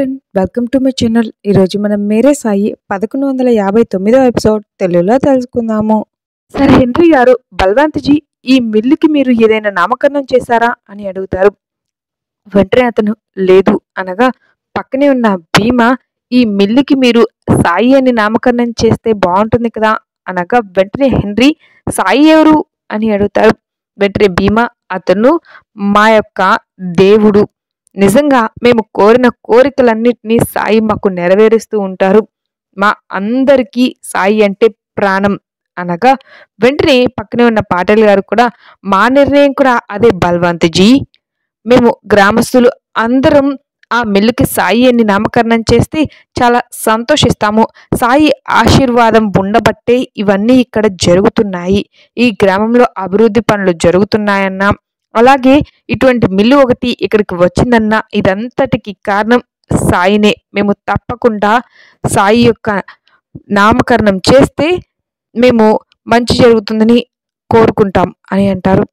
Friend welcome to my channel ఈరోజు మనం మేరే సాయి పదకొండు వందల యాభై తొమ్మిదో ఎపిసోడ్ తెలుగులో తెలుసుకుందాము. సార్ హెన్రీ గారు బల్వంత్జీ ఈ మిల్లుకి మీరు ఏదైనా నామకరణం చేశారా అని అడుగుతారు. వెంటనే అతను లేదు అనగా పక్కనే ఉన్న భీమా ఈ మిల్లుకి మీరు సాయి అని నామకరణం చేస్తే బాగుంటుంది కదా అనగా వెంటనే హెన్రీ సాయి ఎవరు అని అడుగుతారు. వెంటనే భీమా అతను మా యొక్క దేవుడు. నిజంగా మేము కోరిన కోరికలన్నిటినీ సాయి మాకు నెరవేరుస్తూ ఉంటారు. మా అందరికీ సాయి అంటే ప్రాణం అనగా వెంటనే పక్కనే ఉన్న పాటలు గారు కూడా మా నిర్ణయం కూడా అదే బల్వంత్జీ. మేము గ్రామస్తులు అందరం ఆ మిల్లుకి సాయి అని నామకరణం చేస్తే చాలా సంతోషిస్తాము. సాయి ఆశీర్వాదం ఉండబట్టే ఇవన్నీ ఇక్కడ జరుగుతున్నాయి. ఈ గ్రామంలో అభివృద్ధి పనులు జరుగుతున్నాయన్నా. అలాగే ఇటువంటి మిల్లు ఒకటి ఇక్కడికి వచ్చిందన్న ఇదంతటికి కారణం సాయినే. మేము తప్పకుండా సాయి యొక్క నామకరణం చేస్తే మేము మంచి జరుగుతుందని కోరుకుంటాం అని అంటారు.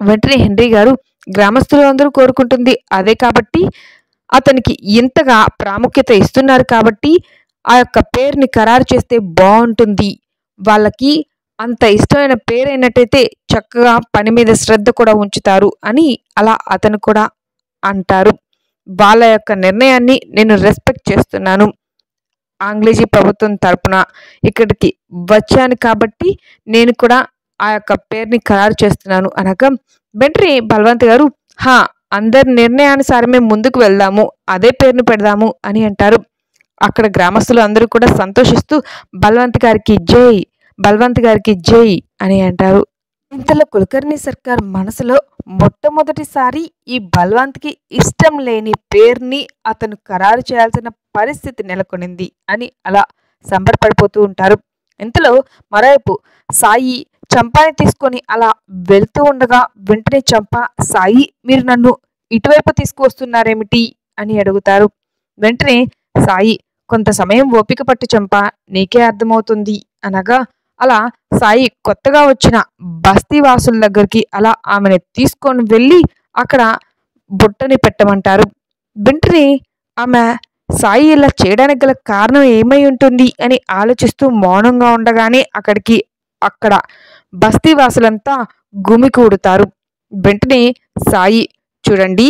వెంటనే హెన్రీ గారు గ్రామస్తులు అందరూ కోరుకుంటుంది అదే కాబట్టి అతనికి ఇంతగా ప్రాముఖ్యత ఇస్తున్నారు కాబట్టి ఆ యొక్క పేరుని ఖరారు చేస్తే బాగుంటుంది. వాళ్ళకి అంత ఇష్టమైన పేరైనట్టయితే చక్కగా పని మీద శ్రద్ధ కూడా ఉంచుతారు అని అలా అతను కూడా అంటారు. వాళ్ళ యొక్క నిర్ణయాన్ని నేను రెస్పెక్ట్ చేస్తున్నాను. ఆంగ్లేజీ ప్రభుత్వం తరపున ఇక్కడికి వచ్చాను కాబట్టి నేను కూడా ఆ యొక్క పేరుని ఖరారు చేస్తున్నాను అనగా వెంటనే బలవంత్ గారు హా అందరి నిర్ణయానుసారమే ముందుకు వెళ్దాము అదే పేరును పెడదాము అని అంటారు. అక్కడ గ్రామస్తులు అందరూ కూడా సంతోషిస్తూ బలవంత్ గారికి జై బలవంత్ గారికి జై అని అంటారు. ఇంతలో కులకర్ణి సర్కార్ మనసులో మొట్టమొదటిసారి ఈ బల్వంత్కి ఇష్టం లేని పేరుని అతను ఖరారు చేయాల్సిన పరిస్థితి నెలకొనింది అని అలా సంబరపడిపోతూ ఉంటారు. ఇంతలో మరోవైపు సాయి చంపాని తీసుకొని అలా వెళ్తూ ఉండగా వెంటనే చంప సాయి మీరు నన్ను ఇటువైపు తీసుకువస్తున్నారేమిటి? అని అడుగుతారు. వెంటనే సాయి కొంత సమయం ఓపిక పట్టు చంప నీకే అర్థమవుతుంది అనగా అలా సాయి కొత్తగా వచ్చిన బస్తీవాసుల దగ్గరికి అలా ఆమెను తీసుకొని వెళ్ళి అక్కడ బుట్టని పెట్టమంటారు. వెంటనే ఆమె సాయి ఇలా చేయడానికి గల కారణం ఏమై ఉంటుంది అని ఆలోచిస్తూ మౌనంగా ఉండగానే అక్కడికి అక్కడ బస్తీవాసులంతా గుమికూడుతారు వెంటనే సాయి చూడండి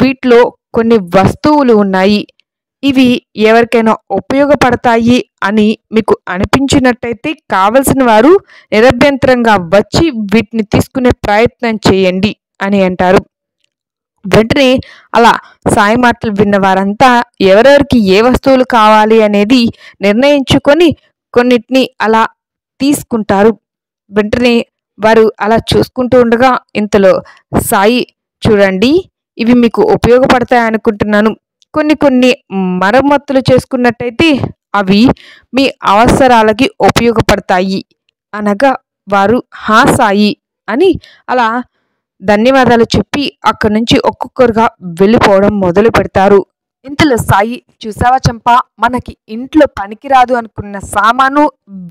వీటిలో కొన్ని వస్తువులు ఉన్నాయి. ఇవి ఎవరికైనా ఉపయోగపడతాయి అని మీకు అనిపించినట్టయితే కావలసిన వారు నిరభ్యంతరంగా వచ్చి వీటిని తీసుకునే ప్రయత్నం చేయండి అని అంటారు. వెంటనే అలా సాయి మాటలు విన్న వారంతా ఎవరెవరికి ఏ వస్తువులు కావాలి అనేది నిర్ణయించుకొని కొన్నిటిని అలా తీసుకుంటారు. వెంటనే వారు అలా చూసుకుంటూ ఉండగా ఇంతలో సాయి చూడండి ఇవి మీకు ఉపయోగపడతాయి అనుకుంటున్నాను కొన్ని కొన్ని మరమ్మతులు చేసుకున్నట్టయితే అవి మీ అవసరాలకి ఉపయోగపడతాయి. అనగా వారు హా సాయి అని అలా ధన్యవాదాలు చెప్పి అక్కడి నుంచి ఒక్కొక్కరుగా వెళ్ళిపోవడం మొదలు పెడతారు. ఇంతలో సాయి చూసావా చంప? మనకి ఇంట్లో పనికిరాదు అనుకున్న సామాను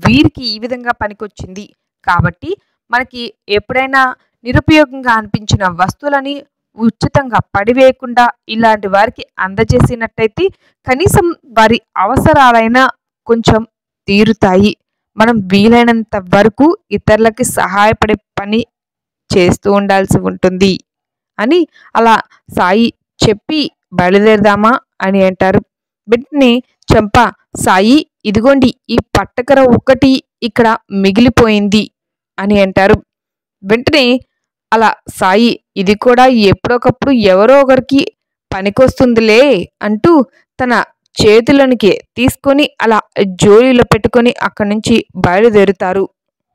వీరికి ఈ విధంగా పనికొచ్చింది. కాబట్టి మనకి ఎప్పుడైనా నిరుపయోగంగా అనిపించిన వస్తువులని ఉచితంగా పడివేయకుండా ఇలాంటి వారికి అందజేసినట్టయితే కనీసం వారి అవసరాలైనా కొంచెం తీరుతాయి. మనం వీలైనంత వరకు ఇతరులకి సహాయపడే పని చేస్తూ ఉండాల్సి ఉంటుంది అని అలా సాయి చెప్పి బయలుదేరదామా అని అంటారు. వెంటనే చంప సాయి ఇదిగోండి ఈ పట్టకర ఒక్కటి ఇక్కడ మిగిలిపోయింది అని అంటారు. వెంటనే అలా సాయి ఇది కూడా ఎప్పుడొకప్పుడు ఎవరో ఒకరికి పనికొస్తుందిలే అంటూ తన చేతులనికి తీసుకొని అలా జోలీలో పెట్టుకొని అక్కడి నుంచి బయలుదేరుతారు.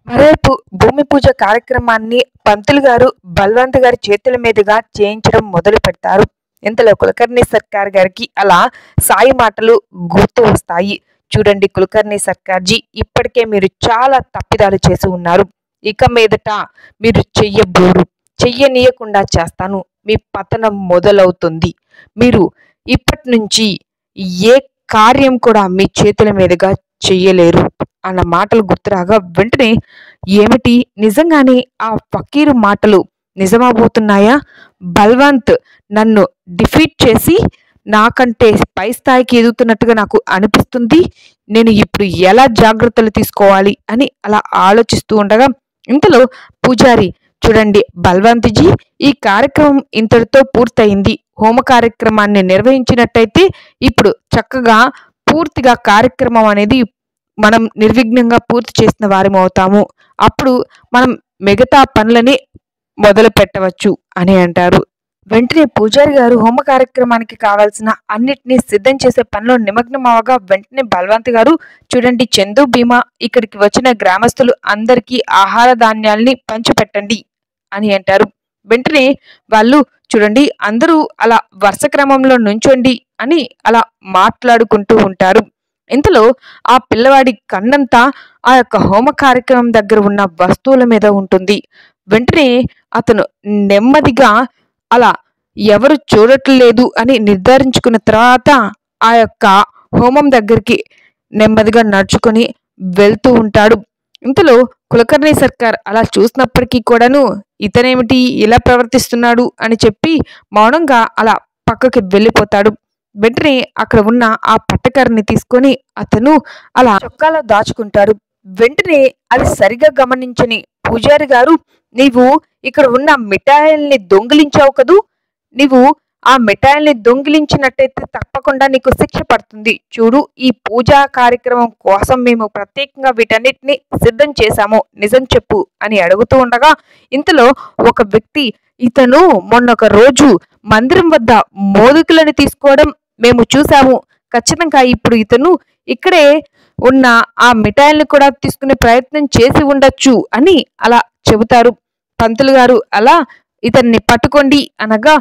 మరోవైపు భూమి పూజ కార్యక్రమాన్ని పంతులు గారు బల్వంత్ గారి చేతుల మీదుగా చేయించడం మొదలు పెడతారు. ఇంతలో కులకర్ణి సర్కార్ గారికి అలా సాయి మాటలు గుర్తు వస్తాయి. చూడండి కులకర్ణి సర్కార్జీ ఇప్పటికే మీరు చాలా తప్పిదాలు చేసి ఉన్నారు. ఇక మీదట మీరు చెయ్యబోరు. చెయ్యనీయకుండా చేస్తాను. మీ పతనం మొదలవుతుంది. మీరు ఇప్పటి నుంచి ఏ కార్యం కూడా మీ చేతుల మీదుగా చెయ్యలేరు అన్న మాటలు గుర్తురాగా వెంటనే ఏమిటి? నిజంగానే ఆ ఫకీరు మాటలు నిజమాబోతున్నాయా బల్వంత్ నన్ను డిఫీట్ చేసి నాకంటే పై స్థాయికి ఎదుగుతున్నట్టుగా నాకు అనిపిస్తుంది. నేను ఇప్పుడు ఎలా జాగ్రత్తలు తీసుకోవాలి అని అలా ఆలోచిస్తూ ఉండగా ఇంతలో పూజారి చూడండి బల్వంతిజీ ఈ కార్యక్రమం ఇంతటితో పూర్తయింది. హోమ కార్యక్రమాన్ని నిర్వహించినట్టయితే ఇప్పుడు చక్కగా పూర్తిగా కార్యక్రమం అనేది మనం నిర్విఘ్నంగా పూర్తి చేసిన వారం అవుతాము. అప్పుడు మనం మిగతా పనులని మొదలు పెట్టవచ్చు అని అంటారు. వెంటనే పూజారి గారు హోమ కార్యక్రమానికి కావాల్సిన అన్నిటినీ సిద్ధం చేసే పనిలో నిమగ్నం అవగా వెంటనే బలవంత్ గారు చూడండి చందు భీమా ఇక్కడికి వచ్చిన గ్రామస్తులు అందరికీ ఆహార ధాన్యాల్ని పంచిపెట్టండి అని అంటారు. వెంటనే వాళ్ళు చూడండి అందరూ అలా వరుస క్రమంలో నుంచోండి అని అలా మాట్లాడుకుంటూ ఉంటారు. ఇంతలో ఆ పిల్లవాడి కన్నంతా ఆ యొక్క హోమ కార్యక్రమం దగ్గర ఉన్న వస్తువుల మీద ఉంటుంది. వెంటనే అతను నెమ్మదిగా అలా ఎవరు చూడట్లేదు అని నిర్ధారించుకున్న తర్వాత ఆ యొక్క హోమం దగ్గరికి నెమ్మదిగా నడుచుకొని వెళ్తూ ఉంటాడు. ఇంతలో కులకర్ణి సర్కార్ అలా చూసినప్పటికీ కూడాను ఇతనేమిటి ఇలా ప్రవర్తిస్తున్నాడు అని చెప్పి మౌనంగా అలా పక్కకి వెళ్ళిపోతాడు. వెంటనే అక్కడ ఉన్న ఆ పట్టకర్ని తీసుకొని అతను అలా చొక్కాలో దాచుకుంటాడు. వెంటనే అది సరిగా గమనించని పూజారి గారు నీవు ఇక్కడ ఉన్న మిఠాయిల్ని దొంగిలించావు కదూ? నీవు ఆ మిఠాయిల్ని దొంగిలించినట్టయితే తప్పకుండా నీకు శిక్ష పడుతుంది. చూడు ఈ పూజా కార్యక్రమం కోసం మేము ప్రత్యేకంగా వీటన్నిటిని సిద్ధం చేశాము. నిజం చెప్పు అని అడుగుతూ ఉండగా ఇంతలో ఒక వ్యక్తి ఇతను మొన్న ఒక రోజు మందిరం వద్ద మోదుకులను తీసుకోవడం మేము చూసాము ఖచ్చితంగా ఇప్పుడు ఇతను ఇక్కడే ఉన్న ఆ మిఠాయిల్ని కూడా తీసుకునే ప్రయత్నం చేసి ఉండొచ్చు అని అలా చెబుతారు. పంతులు గారు అలా ఇతన్ని పట్టుకోండి అనగా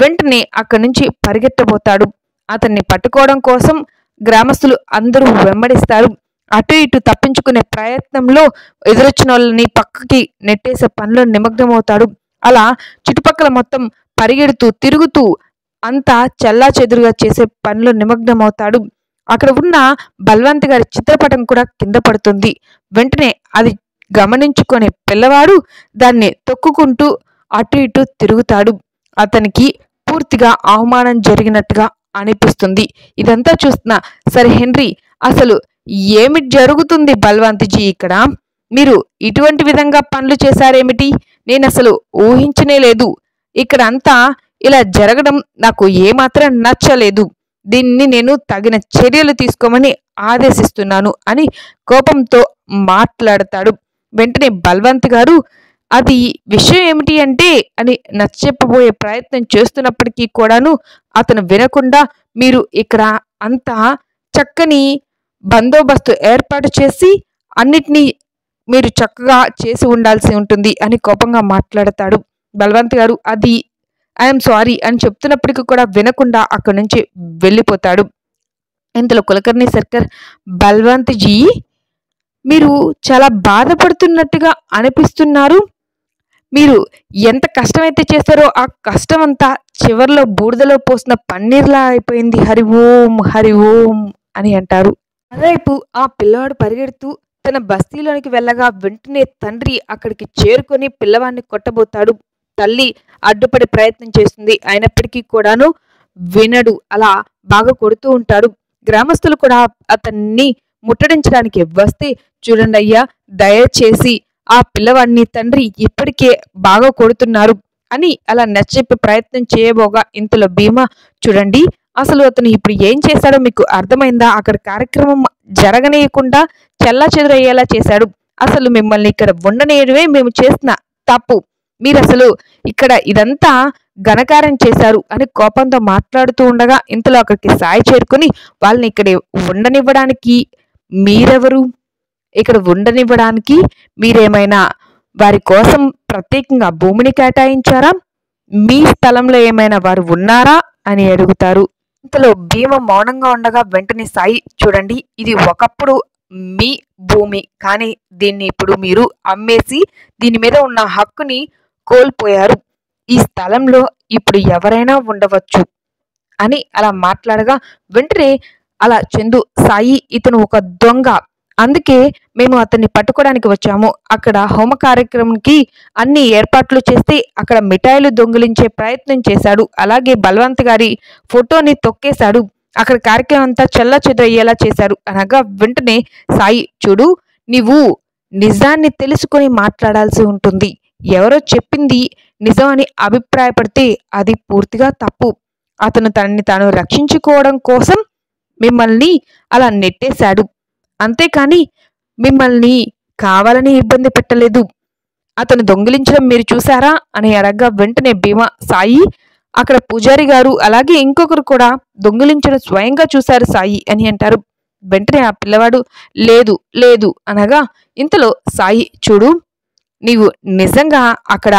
వెంటనే అక్కడి నుంచి పరిగెత్తబోతాడు. అతన్ని పట్టుకోవడం కోసం గ్రామస్తులు అందరూ వెంబడిస్తారు. అటు ఇటు తప్పించుకునే ప్రయత్నంలో ఎదురొచ్చిన వాళ్ళని పక్కకి నెట్టేసే పనిలో నిమగ్నమవుతాడు. అలా చుట్టుపక్కల మొత్తం పరిగెడుతూ తిరుగుతూ అంతా చెల్లా చెదురుగా చేసే పనిలో నిమగ్నమవుతాడు. అక్కడ ఉన్న బల్వంత్ గారి చిత్రపటం కూడా కింద పడుతుంది. వెంటనే అది గమనించుకునే పిల్లవాడు దాన్ని తొక్కుకుంటూ అటు ఇటు తిరుగుతాడు. అతనికి పూర్తిగా అవమానం జరిగినట్టుగా అనిపిస్తుంది. ఇదంతా చూస్తున్న సరే హెన్రీ అసలు ఏమి జరుగుతుంది బల్వంత్జీ ఇక్కడ? మీరు ఇటువంటి విధంగా పనులు చేశారేమిటి? నేను అసలు ఊహించనే లేదు. ఇక్కడ అంతా ఇలా జరగడం నాకు ఏమాత్రం నచ్చలేదు. దీన్ని నేను తగిన చర్యలు తీసుకోమని ఆదేశిస్తున్నాను అని కోపంతో మాట్లాడతాడు. వెంటనే బల్వంత్ గారు అది విషయం ఏమిటి అంటే అని నచ్చెప్పబోయే ప్రయత్నం చేస్తున్నప్పటికీ కూడాను అతను వినకుండా మీరు ఇక్కడ అంతా చక్కని బందోబస్తు ఏర్పాటు చేసి అన్నిటినీ మీరు చక్కగా చేసి ఉండాల్సి ఉంటుంది అని కోపంగా మాట్లాడతాడు బలవంత్ గారు. అది ఐఎమ్ సారీ అని చెప్తున్నప్పటికీ కూడా వినకుండా అక్కడి నుంచి వెళ్ళిపోతాడు. ఇంతలో కులకర్ణి సర్కార్ బల్వంత్జీ మీరు చాలా బాధపడుతున్నట్టుగా అనిపిస్తున్నారు? మీరు ఎంత కష్టమైతే చేస్తారో ఆ కష్టం అంతా చివర్లో బూడిదలో పోసిన పన్నీర్లా అయిపోయింది. హరి ఓం హరి ఓం అని అంటారు. మరోవైపు ఆ పిల్లవాడు పరిగెడుతూ తన బస్తీలోనికి వెళ్ళగా వెంటనే తండ్రి అక్కడికి చేరుకొని పిల్లవాడిని కొట్టబోతాడు. తల్లి అడ్డుపడే ప్రయత్నం చేస్తుంది. అయినప్పటికీ కూడాను వినడు. అలా బాగా కొడుతూ ఉంటాడు. గ్రామస్తులు కూడా అతన్ని ముట్టడించడానికి వస్తే చూడండి అయ్యా దయచేసి ఆ పిల్లవాడిని తండ్రి ఇప్పటికే బాగా కొడుతున్నారు అని అలా నచ్చచెప్పే ప్రయత్నం చేయబోగా ఇంతలో భీమా చూడండి అసలు అతను ఇప్పుడు ఏం చేశాడో మీకు అర్థమైందా? అక్కడ కార్యక్రమం జరగనీయకుండా చెల్లా చెదురయ్యేలా చేశాడు. అసలు మిమ్మల్ని ఇక్కడ ఉండనేయడమే మేము చేసిన తప్పు. మీరు అసలు ఇక్కడ ఇదంతా ఘనకారం చేశారు అని కోపంతో మాట్లాడుతూ ఉండగా ఇంతలో అక్కడికి సాయి చేరుకుని వాళ్ళని ఇక్కడ ఉండనివ్వడానికి మీరెవరు? ఇక్కడ ఉండనివ్వడానికి మీరేమైనా వారి కోసం ప్రత్యేకంగా భూమిని కేటాయించారా? మీ స్థలంలో ఏమైనా వారు ఉన్నారా? అని అడుగుతారు. ఇంతలో భీమ మౌనంగా ఉండగా వెంటనే సాయి చూడండి ఇది ఒకప్పుడు మీ భూమి. కానీ దీన్ని ఇప్పుడు మీరు అమ్మేసి దీని మీద ఉన్న హక్కుని కోల్పోయారు. ఈ స్థలంలో ఇప్పుడు ఎవరైనా ఉండవచ్చు అని అలా మాట్లాడగా వెంటనే అలా చందు సాయి ఇతను ఒక దొంగ. అందుకే మేము అతన్ని పట్టుకోవడానికి వచ్చాము. అక్కడ హోమ కార్యక్రమంకి అన్ని ఏర్పాట్లు చేస్తే అక్కడ మిఠాయిలు దొంగిలించే ప్రయత్నం చేశాడు. అలాగే బలవంత్ గారి ఫోటోని తొక్కేశాడు. అక్కడ కార్యక్రమం అంతా చెల్ల చెదరయ్యేలా చేశారు. అనగా వెంటనే సాయి చూడు నీవు నిజాన్ని తెలుసుకొని మాట్లాడాల్సి ఉంటుంది. ఎవరో చెప్పింది నిజం అని అభిప్రాయపడితే అది పూర్తిగా తప్పు. అతను తనని తాను రక్షించుకోవడం కోసం మిమ్మల్ని అలా నెట్టేశాడు. అంతేకాని మిమ్మల్ని కావాలని ఇబ్బంది పెట్టలేదు. అతను దొంగిలించడం మీరు చూసారా అని అడగ్గా వెంటనే భీమా సాయి అక్కడ పూజారి గారు అలాగే ఇంకొకరు కూడా దొంగిలించడం స్వయంగా చూశారు సాయి అని అంటారు. వెంటనే ఆ పిల్లవాడు లేదు లేదు అనగా ఇంతలో సాయి చూడు నీవు నిజంగా అక్కడ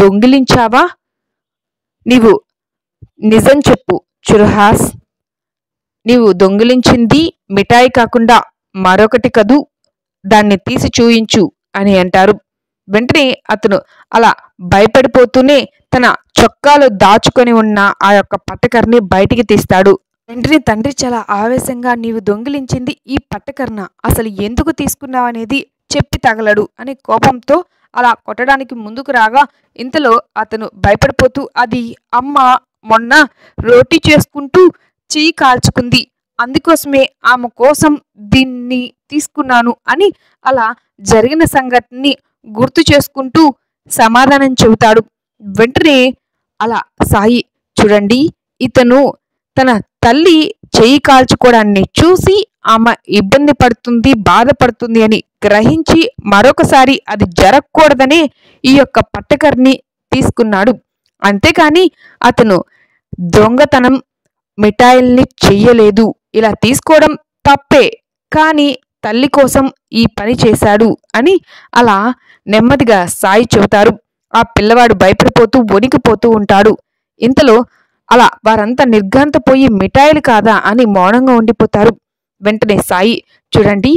దొంగిలించావా? నీవు నిజం చెప్పు చురహాస్. నీవు దొంగిలించింది మిఠాయి కాకుండా మరొకటి కదూ దాన్ని తీసి చూయించు అని అంటారు. వెంటనే అతను అలా భయపడిపోతూనే తన చొక్కాలు దాచుకొని ఉన్న ఆ యొక్క పట్టకర్ని బయటికి తీస్తాడు. వెంటనే తండ్రి చాలా ఆవేశంగా నీవు దొంగిలించింది ఈ పట్టకర్ణ అసలు ఎందుకు తీసుకున్నావనేది చెప్పి తగలడు అని కోపంతో అలా కొట్టడానికి ముందుకు రాగా ఇంతలో అతను భయపడిపోతూ అది అమ్మ మొన్న రోటీ చేసుకుంటూ చెయ్యి కాల్చుకుంది. అందుకోసమే ఆమె కోసం దీన్ని తీసుకున్నాను అని అలా జరిగిన సంఘటనని గుర్తు చేసుకుంటూ సమాధానం చెబుతాడు. వెంటనే అలా సాయి చూడండి ఇతను తన తల్లి చెయ్యి కాల్చుకోవడాన్ని చూసి ఆమె ఇబ్బంది పడుతుంది బాధపడుతుంది అని గ్రహించి మరొకసారి అది జరగకూడదనే ఈ యొక్క పట్టకర్ని తీసుకున్నాడు. అంతేకాని అతను దొంగతనం మిఠాయిల్ని చెయ్యలేదు. ఇలా తీసుకోవడం తప్పే కానీ తల్లి కోసం ఈ పని చేశాడు అని అలా నెమ్మదిగా సాయి చెబుతారు. ఆ పిల్లవాడు భయపడిపోతూ వణికిపోతూ ఉంటాడు. ఇంతలో అలా వారంతా నిర్ఘాంతపోయి మిఠాయిలు కాదా అని మౌనంగా ఉండిపోతారు. వెంటనే సాయి చూడండి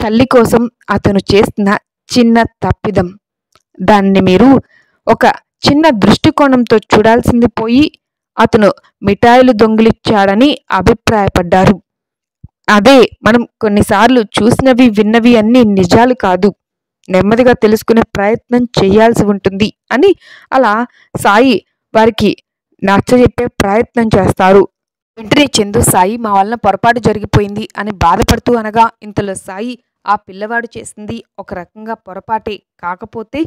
తల్లి కోసం అతను చేసిన చిన్న తప్పిదం. దాన్ని మీరు ఒక చిన్న దృష్టికోణంతో చూడాల్సింది పోయి అతను మిఠాయిలు దొంగిలిచ్చాడని అభిప్రాయపడ్డారు. అదే మనం కొన్నిసార్లు చూసినవి విన్నవి అన్నీ నిజాలు కాదు. నెమ్మదిగా తెలుసుకునే ప్రయత్నం చేయాల్సి ఉంటుంది అని అలా సాయి వారికి నచ్చజెప్పే ప్రయత్నం చేస్తారు. వెంటనే చందు సాయి మా వలన పొరపాటు జరిగిపోయింది అని బాధపడుతూ అనగా ఇంతలో సాయి ఆ పిల్లవాడు చేసింది ఒక రకంగా పొరపాటే కాకపోతే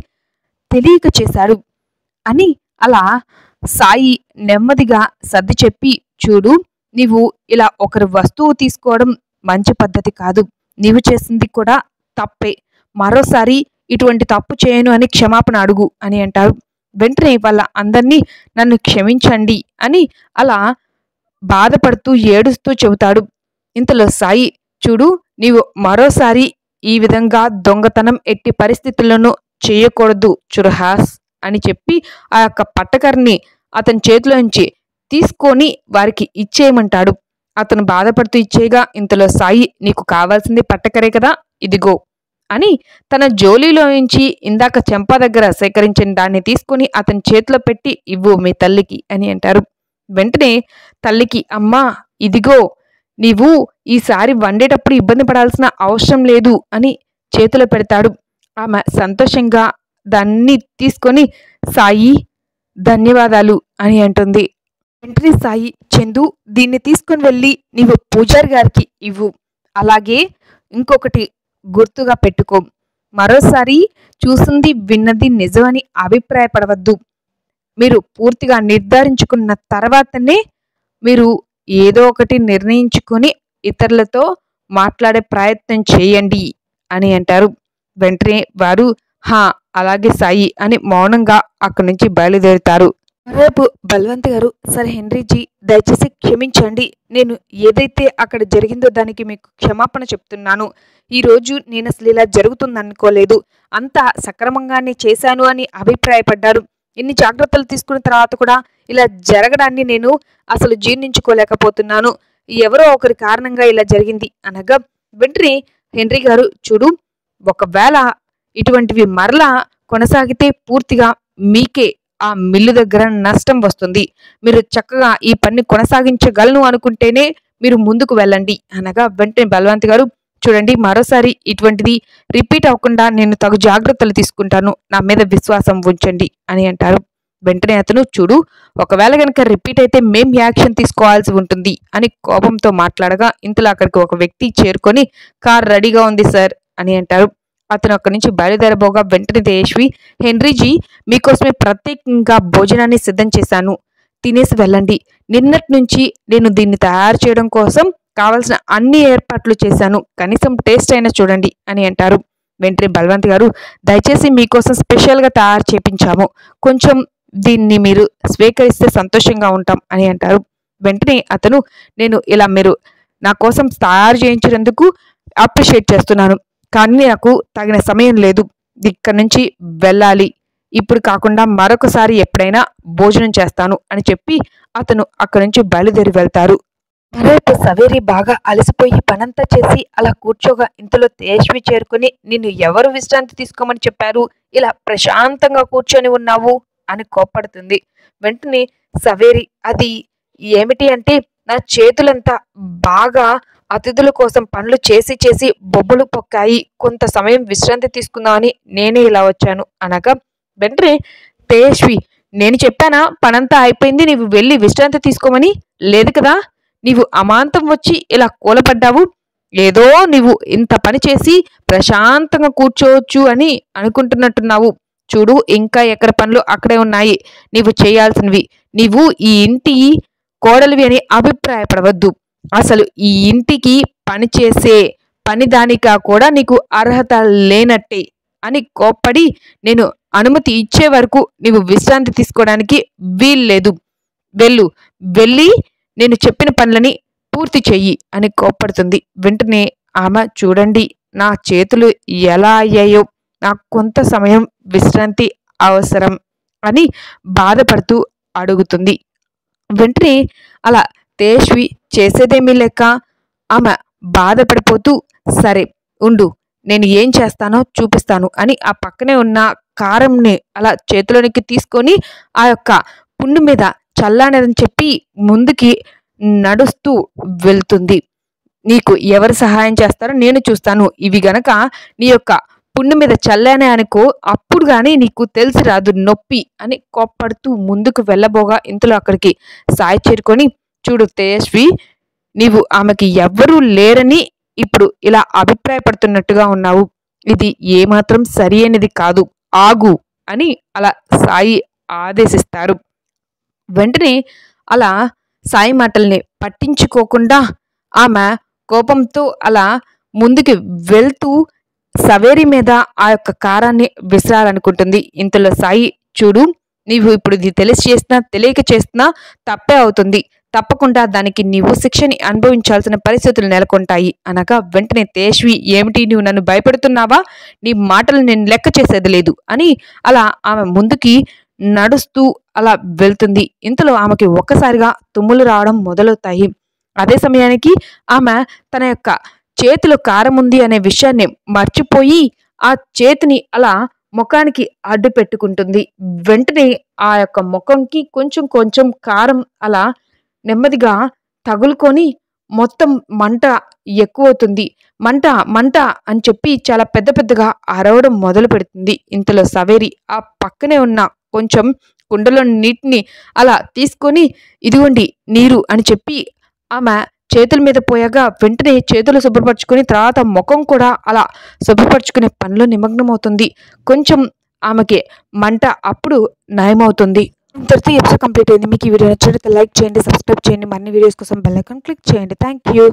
తెలియక చేశాడు అని అలా సాయి నెమ్మదిగా సర్ది చెప్పి చూడు నీవు ఇలా ఒకరి వస్తువు తీసుకోవడం మంచి పద్ధతి కాదు. నీవు చేసింది కూడా తప్పే. మరోసారి ఇటువంటి తప్పు చేయను అని క్షమాపణ అడుగు అని అంటారు. వెంటనే వాళ్ళ అందరినీ నన్ను క్షమించండి అని అలా బాధపడుతూ ఏడుస్తూ చెబుతాడు. ఇంతలో సాయి చూడు నీవు మరోసారి ఈ విధంగా దొంగతనం ఎట్టి పరిస్థితుల్లోనూ చేయకూడదు చురహాస్. అని చెప్పి ఆ యొక్క పట్టకర్ని అతని చేతిలోంచి తీసుకొని వారికి ఇచ్చేయమంటాడు. అతను బాధపడుతూ ఇచ్చేయగా ఇంతలో సాయి నీకు కావాల్సింది పట్టకరే కదా ఇదిగో అని తన జోలీలో నుంచి ఇందాక చెంప దగ్గర సేకరించిన దాన్ని తీసుకుని అతని చేతిలో పెట్టి ఇవ్వు మీ తల్లికి అని అంటారు. వెంటనే తల్లికి అమ్మా ఇదిగో నీవు ఈసారి వండేటప్పుడు ఇబ్బంది పడాల్సిన అవసరం లేదు అని చేతిలో పెడతాడు. ఆమె సంతోషంగా దాన్ని తీసుకొని సాయి ధన్యవాదాలు అని అంటుంది. వెంటనే సాయి చందు దీన్ని తీసుకొని వెళ్ళి నీవు పూజారి గారికి ఇవ్వు. అలాగే ఇంకొకటి గుర్తుగా పెట్టుకో. మరోసారి చూసింది విన్నది నిజమని అభిప్రాయపడవద్దు. మీరు పూర్తిగా నిర్ధారించుకున్న తర్వాతనే మీరు ఏదో ఒకటి నిర్ణయించుకొని ఇతరులతో మాట్లాడే ప్రయత్నం చేయండి అని అంటారు. వెంటనే వారు హా అలాగే సాయి అని మౌనంగా అక్కడి నుంచి బయలుదేరుతారు. రేపు బల్వంత్ గారు సరే హెన్రీజీ దయచేసి క్షమించండి. నేను ఏదైతే అక్కడ జరిగిందో దానికి మీకు క్షమాపణ చెప్తున్నాను. ఈ రోజు నేను అసలు ఇలా జరుగుతుందనుకోలేదు అంతా సక్రమంగానే చేశాను అని అభిప్రాయపడ్డారు. ఇన్ని జాగ్రత్తలు తీసుకున్న తర్వాత కూడా ఇలా జరగడాన్ని నేను అసలు జీర్ణించుకోలేకపోతున్నాను. ఎవరో ఒకరి కారణంగా ఇలా జరిగింది అనగా వెంటనే హెన్రీ గారు చూడు ఒకవేళ ఇటువంటివి మరలా కొనసాగితే పూర్తిగా మీకే ఆ మిల్లు దగ్గర నష్టం వస్తుంది. మీరు చక్కగా ఈ పని కొనసాగించగలను అనుకుంటేనే మీరు ముందుకు వెళ్ళండి. అనగా వెంటనే బలవంత్ గారు చూడండి మరోసారి ఇటువంటిది రిపీట్ అవ్వకుండా నేను తగు జాగ్రత్తలు తీసుకుంటాను. నా మీద విశ్వాసం ఉంచండి అని అంటారు. వెంటనే అతను చూడు ఒకవేళ కనుక రిపీట్ అయితే మేం యాక్షన్ తీసుకోవాల్సి ఉంటుంది అని కోపంతో మాట్లాడగా ఇంతలో అక్కడికి ఒక వ్యక్తి చేరుకొని కార్ రెడీగా ఉంది సార్ అని అంటారు. అతను అక్కడి నుంచి బయలుదేరబోగా వెంటనే దేశ్వి హెన్రీజీ మీకోసమే ప్రత్యేకంగా భోజనాన్ని సిద్ధం చేశాను. తినేసి వెళ్ళండి. నిన్నటి నుంచి నేను దీన్ని తయారు చేయడం కోసం కావలసిన అన్ని ఏర్పాట్లు చేశాను. కనీసం టేస్ట్ అయినా చూడండి అని అంటారు. వెంటనే బలవంత్ గారు దయచేసి మీకోసం స్పెషల్గా తయారు చేపించాము. కొంచెం దీన్ని మీరు స్వీకరిస్తే సంతోషంగా ఉంటాం అని అంటారు. వెంటనే అతను నేను ఇలా మీరు నా కోసం తయారు చేయించినందుకు అప్రిషియేట్ చేస్తున్నాను. కానీ నాకు తగిన సమయం లేదు. ఇక్కడి నుంచి వెళ్ళాలి. ఇప్పుడు కాకుండా మరొకసారి ఎప్పుడైనా భోజనం చేస్తాను అని చెప్పి అతను అక్కడి నుంచి బయలుదేరి వెళ్తారు. మరోవైపు సవేరి బాగా అలసిపోయి పనంతా చేసి అలా కూర్చోగా ఇంతలో తేజ్వి చేరుకుని నిన్ను ఎవరు విశ్రాంతి తీసుకోమని చెప్పారు? ఇలా ప్రశాంతంగా కూర్చొని ఉన్నావు? అని కోప్పడుతుంది. వెంటనే సవేరి అది ఏమిటి అంటే నా చేతులంతా బాగా అతిథుల కోసం పనులు చేసి చేసి బొబ్బలు పొక్కాయి కొంత సమయం విశ్రాంతి తీసుకుందామని నేనే ఇలా వచ్చాను. అనగా వెంటనే తేజస్వి నేను చెప్పానా? పనంతా అయిపోయింది నీవు వెళ్ళి విశ్రాంతి తీసుకోమని? లేదు కదా? నీవు అమాంతం వచ్చి ఇలా కూలపడ్డావు ఏదో నీవు ఇంత పని చేసి ప్రశాంతంగా కూర్చోవచ్చు అని అనుకుంటున్నట్టున్నావు. చూడు ఇంకా ఎక్కడ పనులు అక్కడే ఉన్నాయి. నీవు చేయాల్సినవి. నీవు ఈ ఇంటి కోడలివి అని అభిప్రాయపడవద్దు. అసలు ఈ ఇంటికి పని చేసే పనిదానిగా కూడా నీకు అర్హత లేనట్టే అని కోప్పడి నేను అనుమతి ఇచ్చే వరకు నీవు విశ్రాంతి తీసుకోవడానికి వీల్లేదు. వెళ్ళు. వెళ్ళి నేను చెప్పిన పనులని పూర్తి చెయ్యి అని కోప్పడుతుంది. వెంటనే ఆమె చూడండి నా చేతులు ఎలా అయ్యాయో? నాకు కొంత సమయం విశ్రాంతి అవసరం అని బాధపడుతూ అడుగుతుంది. వెంటనే అలా పేష్వి చేసేదేమీ లేక ఆమె బాధపడిపోతూ సరే ఉండు నేను ఏం చేస్తానో చూపిస్తాను అని ఆ పక్కనే ఉన్న కారంని అలా చేతిలోనికి తీసుకొని ఆ యొక్క పుండు మీద చల్లానదని చెప్పి ముందుకి నడుస్తూ వెళ్తుంది. నీకు ఎవరు సహాయం చేస్తారో నేను చూస్తాను. ఇవి గనక నీ యొక్క పుండు మీద చల్లానే అనుకో అప్పుడు కానీ నీకు తెలిసి రాదు నొప్పి అని కోప్పడుతూ ముందుకు వెళ్ళబోగా ఇంతలో అక్కడికి సాయి చేరుకొని చూడు తేజస్వి నీవు ఆమెకి ఎవ్వరూ లేరని ఇప్పుడు ఇలా అభిప్రాయపడుతున్నట్టుగా ఉన్నావు. ఇది ఏమాత్రం సరి అనేది కాదు. ఆగు అని అలా సాయి ఆదేశిస్తారు. వెంటనే అలా సాయి మాటల్ని పట్టించుకోకుండా ఆమె కోపంతో అలా ముందుకు వెళ్తూ సవేరి మీద ఆ యొక్క కారాన్ని విసరాలనుకుంటుంది. ఇంతలో సాయి చూడు నీవు ఇప్పుడు ఇది తెలిసి చేసినా తెలియక చేసినా తప్పే అవుతుంది. తప్పకుండా దానికి నీవు శిక్షని అనుభవించాల్సిన పరిస్థితులు నెలకొంటాయి. అనగా వెంటనే తేజ్వి ఏమిటి నువ్వు నన్ను భయపెడుతున్నావా? నీ మాటలు నేను లెక్క చేసేది లేదు అని అలా ఆమె ముందుకి నడుస్తూ అలా వెళ్తుంది. ఇంతలో ఆమెకి ఒక్కసారిగా తుమ్ములు రావడం మొదలవుతాయి. అదే సమయానికి ఆమె తన యొక్క చేతిలో కారం ఉంది అనే విషయాన్ని మర్చిపోయి ఆ చేతిని అలా ముఖానికి అడ్డు పెట్టుకుంటుంది వెంటనే ఆ యొక్క ముఖంకి కొంచెం కొంచెం కారం అలా నెమ్మదిగా తగులుకొని మొత్తం మంట ఎక్కువవుతుంది. మంట మంట అని చెప్పి చాలా పెద్ద పెద్దగా అరవడం మొదలు పెడుతుంది. ఇంతలో సవేరి ఆ పక్కనే ఉన్న కొంచెం కుండలో నీటిని అలా తీసుకొని ఇదిగోండి నీరు అని చెప్పి ఆమె చేతుల మీద పోయాగా వెంటనే చేతులు శుభ్రపరచుకొని తర్వాత ముఖం కూడా అలా శుభ్రపరచుకునే పనిలో నిమగ్నమవుతుంది. కొంచెం ఆమెకి మంట అప్పుడు నయమవుతుంది. ఇంతటితో ఎపిసోడ్ కంప్లీట్ అయింది. మీకు ఈ వీడియో నచ్చినట్లయితే లైక్ చేయండి సబ్స్క్రైబ్ చేయండి. మరిన్ని వీడియోస్ కోసం బెల్ ఐకాన్ క్లిక్ చేయండి. Thank you